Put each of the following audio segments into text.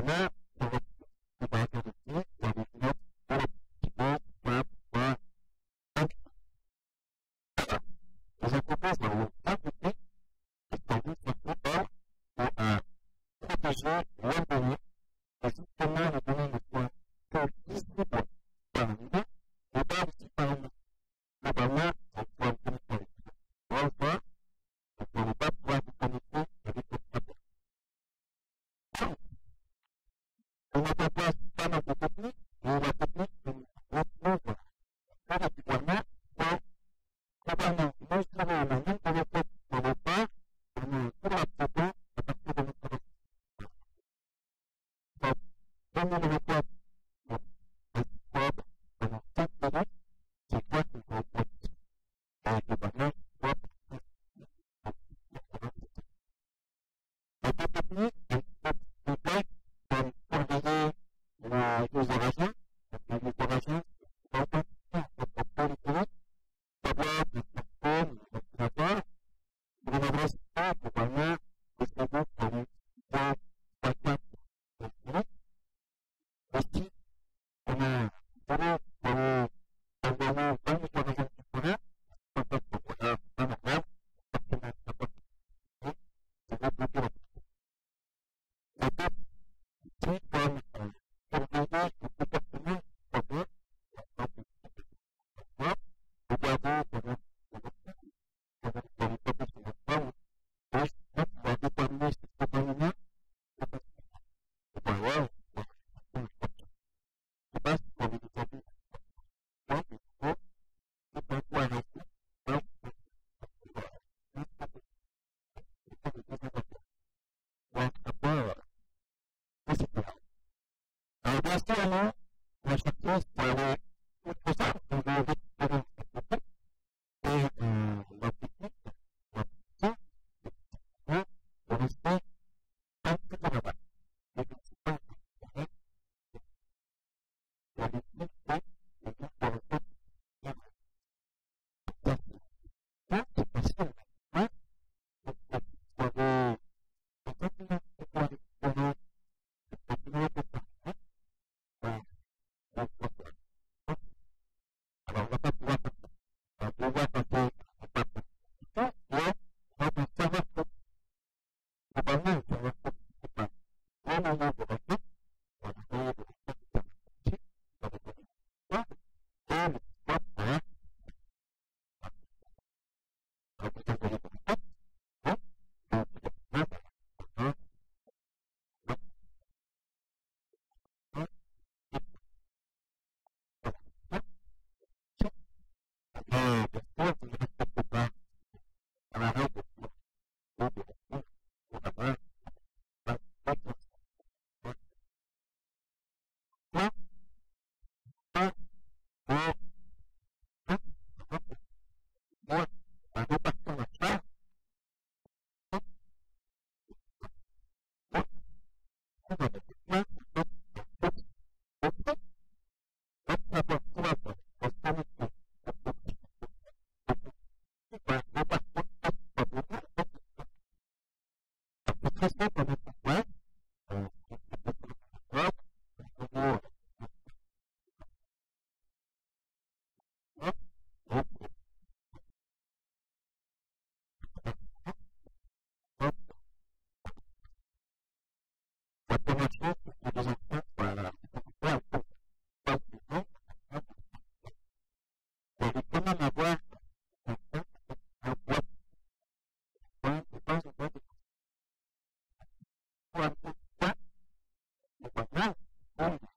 karena kita rezeki Thank you. Nah, jadi dari pandemi kami sebagai yang sempurna untuk program vaksinasi dapat sangat berkurang. Tetap jika misalnya terjadi ketika ini COVID terjadi dengan dengan dari COVID-19 terus menjadi kondisi Gracias.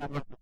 Gracias.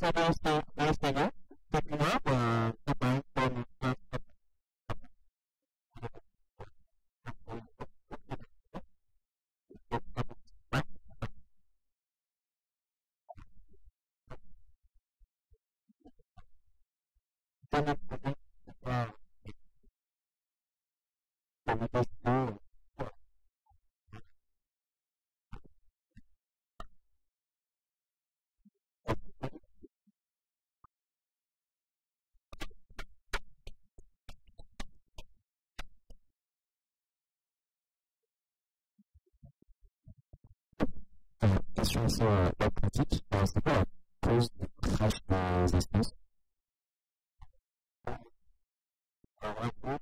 Barcelona Barcelona Barcelona và các bạn còn Thank you. question aussi la pratique. C'est quoi la cause du crash des espèces Alors, euh,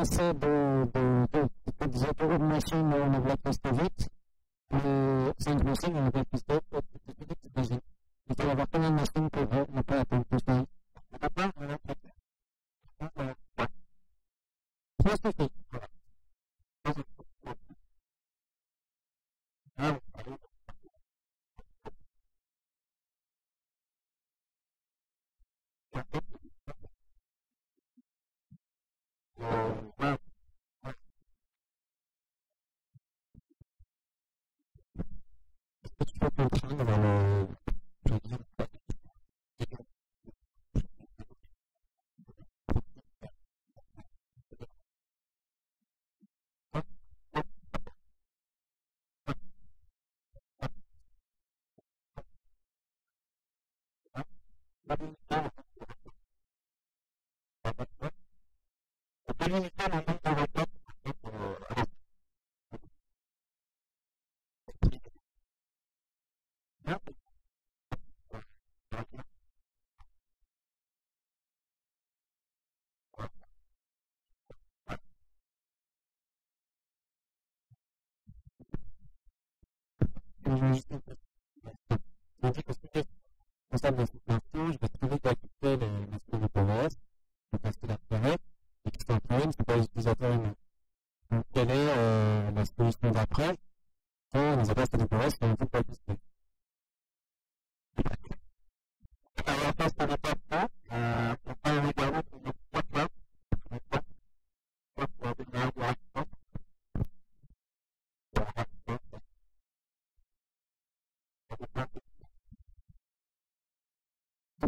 passé de, de, de, de, de augmentation mais on avait de vite. Les 5 machines, on avait de vite, c'est. Il faut de pour ne de Gracias.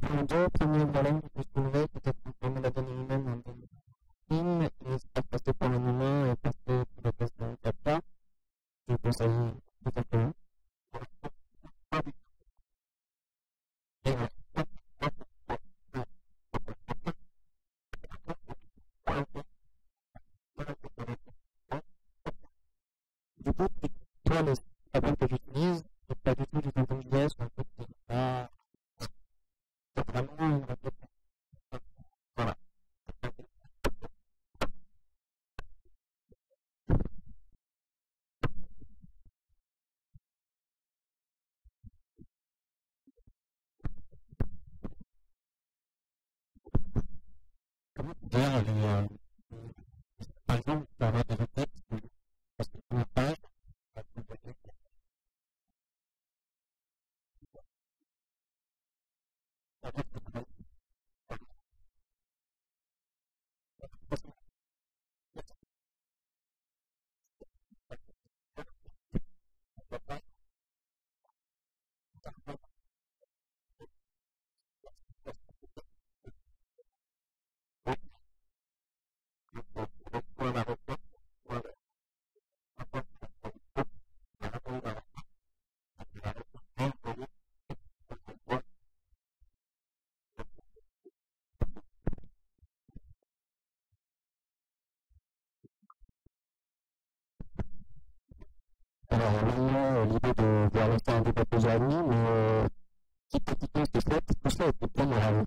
prend deux premiers ballons peut-être permet la donner lui-même en demi-prime, et faire un humain et pour la d'un. Je pense à earlier Alors maintenant, l'idée de, de un peu à deux mais euh, toute cette idée de fait, tout ça était bien